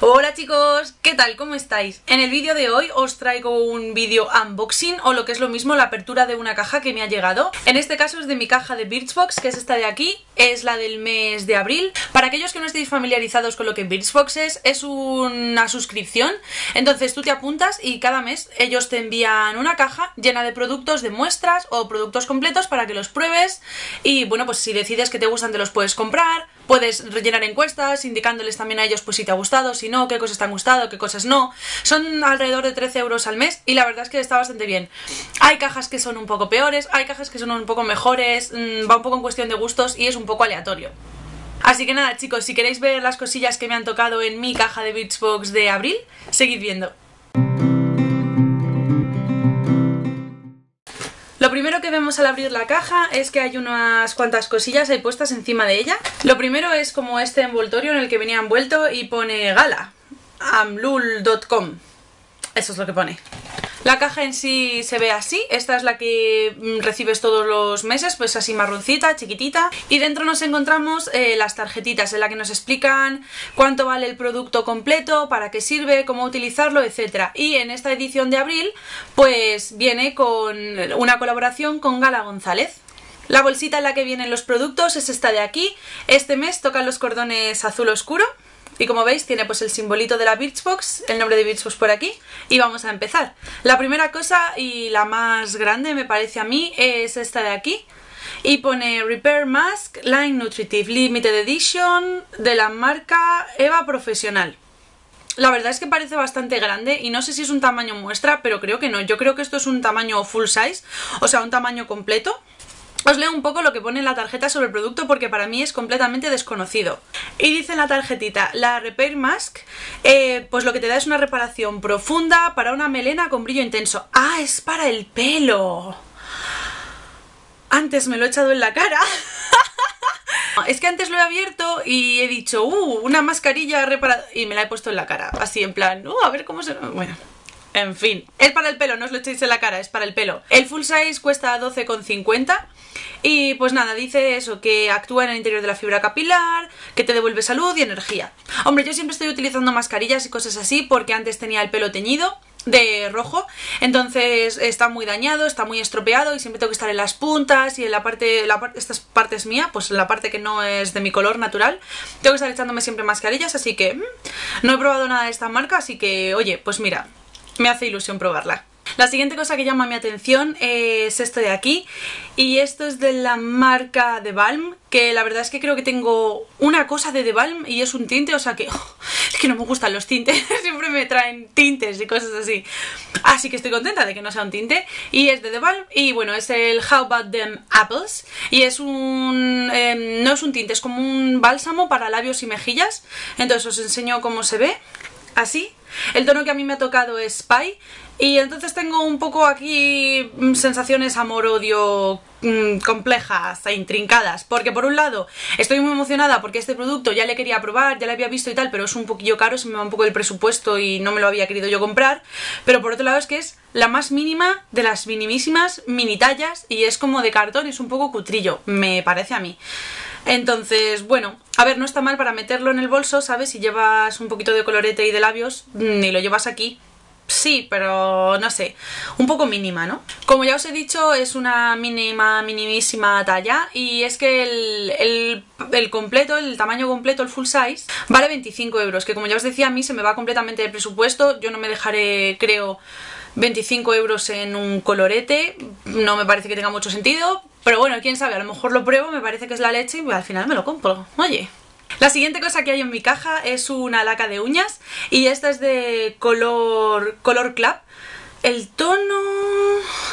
Hola chicos, ¿qué tal? ¿Cómo estáis? En el vídeo de hoy os traigo un vídeo unboxing o lo que es lo mismo la apertura de una caja que me ha llegado. En este caso es de mi caja de Birchbox, que es esta de aquí, es la del mes de abril. Para aquellos que no estéis familiarizados con lo que Birchbox es, es una suscripción, entonces tú te apuntas y cada mes ellos te envían una caja llena de productos de muestras o productos completos para que los pruebes y bueno, pues si decides que te gustan te los puedes comprar, puedes rellenar encuestas indicándoles también a ellos pues si te ha gustado, si no, qué cosas te han gustado, qué cosas no. Son alrededor de 13 euros al mes y la verdad es que está bastante bien. Hay cajas que son un poco peores, hay cajas que son un poco mejores, mm, va un poco en cuestión de gustos y es un poco aleatorio. Así que nada chicos, si queréis ver las cosillas que me han tocado en mi caja de Beatsbox de abril, seguid viendo. Vemos al abrir la caja es que hay unas cuantas cosillas ahí puestas encima de ella. Lo primero es como este envoltorio en el que venía envuelto y pone gala, amlul.com. Eso es lo que pone. La caja en sí se ve así, esta es la que mm, recibes todos los meses, pues así marroncita, chiquitita. Y dentro nos encontramos eh, las tarjetitas en la que nos explican cuánto vale el producto completo, para qué sirve, cómo utilizarlo, etc. Y en esta edición de abril, pues viene con una colaboración con Gala González. La bolsita en la que vienen los productos es esta de aquí. Este mes tocan los cordones azul oscuro. Y como veis tiene pues el simbolito de la Birchbox, el nombre de Birchbox por aquí y vamos a empezar. La primera cosa y la más grande me parece a mí es esta de aquí y pone Repair Mask Line Nutritive Limited Edition de la marca Eva Profesional. La verdad es que parece bastante grande y no sé si es un tamaño muestra, pero creo que no. Yo creo que esto es un tamaño full size, o sea, un tamaño completo. Os leo un poco lo que pone en la tarjeta sobre el producto porque para mí es completamente desconocido. Y dice en la tarjetita, la Repair Mask, eh, pues lo que te da es una reparación profunda para una melena con brillo intenso. ¡Ah, es para el pelo! Antes me lo he echado en la cara. es que antes lo he abierto y he dicho, ¡uh! Una mascarilla reparada... Y me la he puesto en la cara, así en plan, ¡uh! A ver cómo se... Bueno... En fin, es para el pelo, no os lo echéis en la cara, es para el pelo. El full size cuesta 12,50 y pues nada, dice eso, que actúa en el interior de la fibra capilar, que te devuelve salud y energía. Hombre, yo siempre estoy utilizando mascarillas y cosas así porque antes tenía el pelo teñido de rojo, entonces está muy dañado, está muy estropeado y siempre tengo que estar en las puntas y en la parte, la parte esta parte es mía, pues en la parte que no es de mi color natural, tengo que estar echándome siempre mascarillas, así que mm, no he probado nada de esta marca, así que oye, pues mira, me hace ilusión probarla. La siguiente cosa que llama mi atención es esto de aquí y esto es de la marca The Balm que la verdad es que creo que tengo una cosa de The Balm y es un tinte, o sea que es que no me gustan los tintes, siempre me traen tintes y cosas así. Así que estoy contenta de que no sea un tinte y es de The Balm y bueno es el How About Them Apples y es un... Em, no es un tinte, es como un bálsamo para labios y mejillas. Entonces os enseño cómo se ve así. El tono que a mí me ha tocado es Spy. Y entonces tengo un poco aquí mm, sensaciones amor-odio mm, complejas e intrincadas, porque por un lado estoy muy emocionada porque este producto ya le quería probar, ya lo había visto y tal, pero es un poquillo caro, se me va un poco el presupuesto y no me lo había querido yo comprar, pero por otro lado es que es la más mínima de las minimísimas mini tallas y es como de cartón, es un poco cutrillo, me parece a mí. Entonces, bueno, a ver, no está mal para meterlo en el bolso, ¿sabes? Si llevas un poquito de colorete y de labios mm, y lo llevas aquí, Sí, pero no sé, un poco mínima, ¿no? Como ya os he dicho, es una mínima, minimísima talla y es que el, el, completo, el tamaño completo, el full size, vale 25 euros, que como ya os decía, a mí se me va completamente de presupuesto, yo no me dejaré, creo, 25 euros en un colorete, no me parece que tenga mucho sentido, pero bueno, quién sabe, a lo mejor lo pruebo, me parece que es la leche y al final me lo compro, oye... La siguiente cosa que hay en mi caja es una laca de uñas y esta es de color, color club. El tono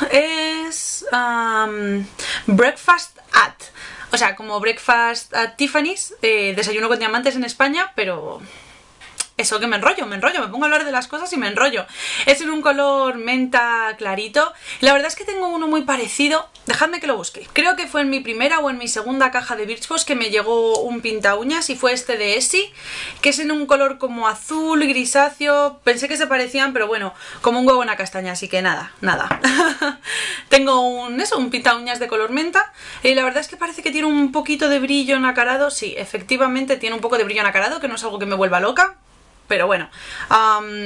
es Breakfast at. O sea, como Breakfast at Tiffany's, eh, desayuno con diamantes en España, pero eso que me enrollo, me enrollo, me pongo a hablar de las cosas y me enrollo. Es en un color menta clarito. la verdad es que tengo uno muy parecido. Dejadme que lo busque. Creo que fue en mi primera o en mi segunda caja de Birchbox que me llegó un pinta uñas y fue este de Essie, que es en un color como azul, grisáceo. Pensé que se parecían, pero bueno, como un huevo en la castaña, así que nada, nada. tengo un, eso, un pinta uñas de color menta. Y la verdad es que parece que tiene un poquito de brillo en acarado. Sí, efectivamente tiene un poco de brillo en acarado, que no es algo que me vuelva loca pero bueno,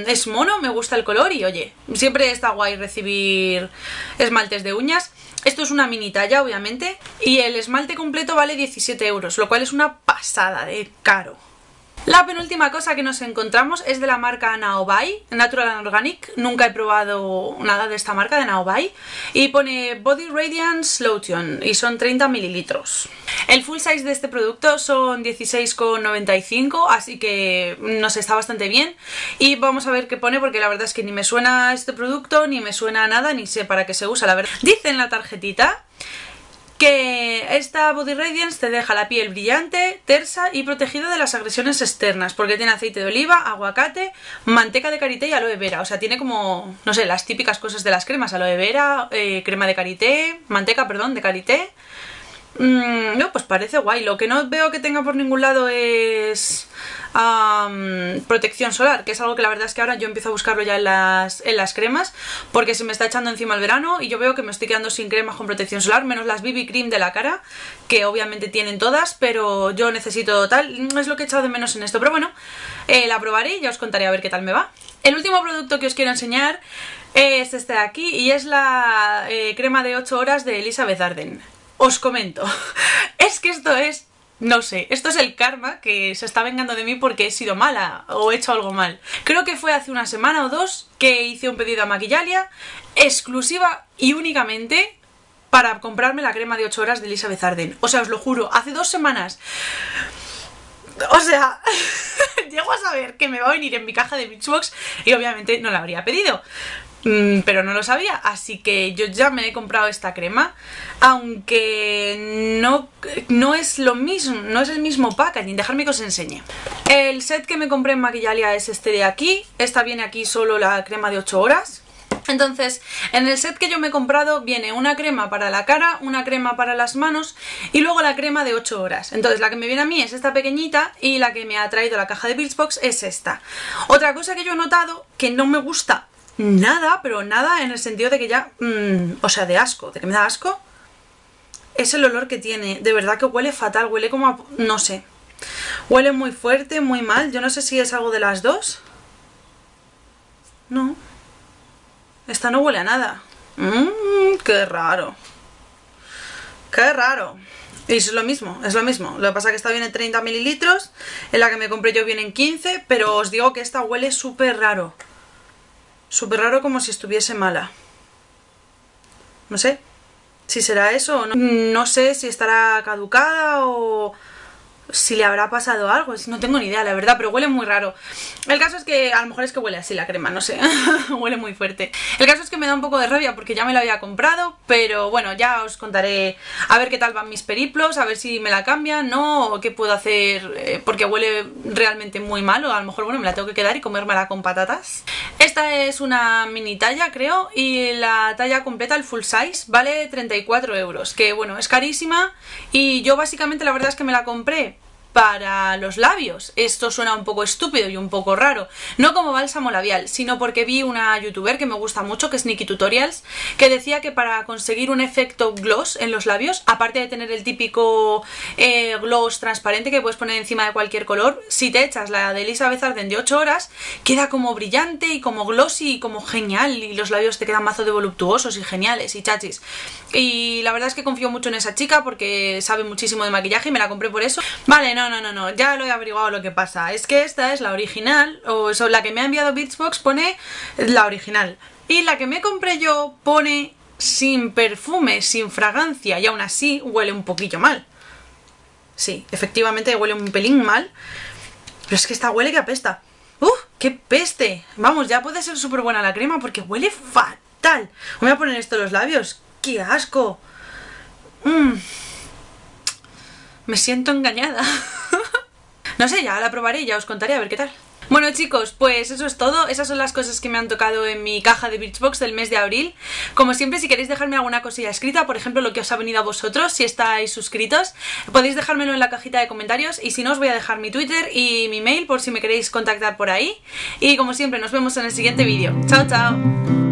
es mono, me gusta el color y oye, siempre está guay recibir esmaltes de uñas. Esto es una mini talla, obviamente, y el esmalte completo vale 17 euros, lo cual es una pasada de caro. La penúltima cosa que nos encontramos es de la marca Naobai, Natural and Organic. Nunca he probado nada de esta marca de Naobai. Y pone Body Radiance Lotion y son 30 mililitros. El full size de este producto son 16,95, así que nos está bastante bien. Y vamos a ver qué pone porque la verdad es que ni me suena este producto, ni me suena nada, ni sé para qué se usa, la verdad. Dice en la tarjetita que esta Body Radiance te deja la piel brillante, tersa y protegida de las agresiones externas, porque tiene aceite de oliva, aguacate, manteca de karité y aloe vera. O sea, tiene como, no sé, las típicas cosas de las cremas, aloe vera, eh, crema de karité, manteca, perdón, de karité. Mm, no, pues parece guay. Lo que no veo que tenga por ningún lado es protección solar, que es algo que la verdad es que ahora yo empiezo a buscarlo ya en las, en las cremas, porque se me está echando encima el verano y yo veo que me estoy quedando sin cremas con protección solar, menos las BB Cream de la cara, que obviamente tienen todas, pero yo necesito tal, es lo que he echado de menos en esto, pero bueno, eh, la probaré y ya os contaré a ver qué tal me va. El último producto que os quiero enseñar es este de aquí y es la eh, crema de 8 horas de Elizabeth Arden. Os comento, es que esto es, no sé, esto es el karma que se está vengando de mí porque he sido mala o he hecho algo mal. Creo que fue hace una semana o dos que hice un pedido a Maquillalia exclusiva y únicamente para comprarme la crema de 8 horas de Elizabeth Arden. O sea, os lo juro, hace dos semanas o sea, llego a saber que me va a venir en mi caja de Beachbox y obviamente no la habría pedido. Mm, pero no lo sabía, así que yo ya me he comprado esta crema, aunque no, no es lo mismo, no es el mismo packaging, dejadme que os enseñe. El set que me compré en Maquillalia es este de aquí, esta viene aquí solo la crema de 8 horas. Entonces, en el set que yo me he comprado viene una crema para la cara, una crema para las manos y luego la crema de 8 horas. Entonces, la que me viene a mí es esta pequeñita y la que me ha traído la caja de Birchbox es esta. Otra cosa que yo he notado que no me gusta nada, pero nada en el sentido de que ya, mm, o sea, de asco, de que me da asco, es el olor que tiene. De verdad que huele fatal, huele como a... no sé. Huele muy fuerte, muy mal. Yo no sé si es algo de las dos. No. Esta no huele a nada. Mmm, qué raro. Qué raro. Y es lo mismo, es lo mismo. Lo que pasa es que esta viene 30 mililitros, en la que me compré yo vienen 15, pero os digo que esta huele súper raro. Súper raro como si estuviese mala. No sé si será eso o no. No sé si estará caducada o si le habrá pasado algo, no tengo ni idea, la verdad, pero huele muy raro. El caso es que a lo mejor es que huele así la crema, no sé, huele muy fuerte. El caso es que me da un poco de rabia porque ya me la había comprado, pero bueno, ya os contaré a ver qué tal van mis periplos, a ver si me la cambian, ¿no? O qué puedo hacer eh, porque huele realmente muy mal, o a lo mejor, bueno, me la tengo que quedar y comérmela con patatas. Esta es una mini talla, creo, y la talla completa, el full size, vale 34 euros, que bueno, es carísima y yo básicamente la verdad es que me la compré para los labios. Esto suena un poco estúpido y un poco raro. No como bálsamo labial, sino porque vi una youtuber que me gusta mucho, que es Nikki Tutorials, que decía que para conseguir un efecto gloss en los labios, aparte de tener el típico eh, gloss transparente que puedes poner encima de cualquier color, si te echas la de Elizabeth Arden de 8 horas, queda como brillante y como glossy y como genial y los labios te quedan mazo de voluptuosos y geniales y chachis. Y la verdad es que confío mucho en esa chica porque sabe muchísimo de maquillaje y me la compré por eso. Vale, no, no, no, no, ya lo he averiguado lo que pasa. Es que esta es la original, o la que me ha enviado Beatsbox pone la original. Y la que me compré yo pone sin perfume, sin fragancia, y aún así huele un poquillo mal. Sí, efectivamente huele un pelín mal, pero es que esta huele que apesta. ¡Uh! ¡Qué peste! Vamos, ya puede ser súper buena la crema porque huele fatal. Voy a poner esto en los labios. ¡Qué asco! Mmm me siento engañada. no sé, ya la probaré y ya os contaré a ver qué tal. Bueno chicos, pues eso es todo, esas son las cosas que me han tocado en mi caja de Birchbox del mes de abril. Como siempre, si queréis dejarme alguna cosilla escrita, por ejemplo lo que os ha venido a vosotros, si estáis suscritos, podéis dejármelo en la cajita de comentarios y si no os voy a dejar mi Twitter y mi mail por si me queréis contactar por ahí. Y como siempre, nos vemos en el siguiente vídeo. ¡Chao, chao!